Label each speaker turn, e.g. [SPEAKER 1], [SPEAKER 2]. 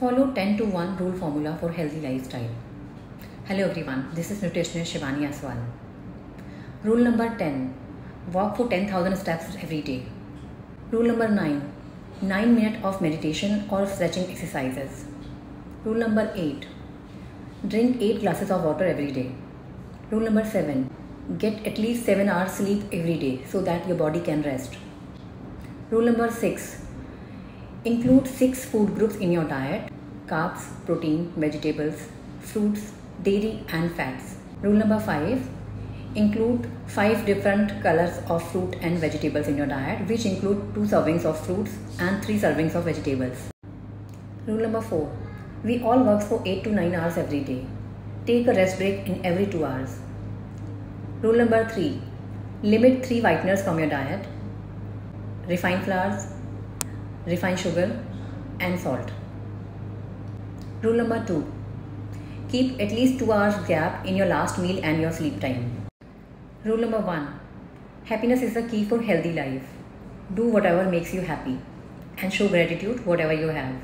[SPEAKER 1] Follow 10 to 1 rule formula for healthy lifestyle. Hello everyone, this is nutritionist Shivani Aswal. Rule number 10 Walk for 10,000 steps every day. Rule number 9 9 minutes of meditation or stretching exercises. Rule number 8 Drink 8 glasses of water every day. Rule number 7 Get at least 7 hours sleep every day so that your body can rest. Rule number 6 Include 6 food groups in your diet carbs, protein, vegetables, fruits, dairy, and fats. Rule number 5 Include 5 different colors of fruit and vegetables in your diet, which include 2 servings of fruits and 3 servings of vegetables. Rule number 4 We all work for 8 to 9 hours every day. Take a rest break in every 2 hours. Rule number 3 Limit 3 whiteners from your diet refined flours, refined sugar, and salt. Rule number 2 Keep at least 2 hours gap in your last meal and your sleep time. Rule number 1 Happiness is the key for healthy life. Do whatever makes you happy and show gratitude whatever you have.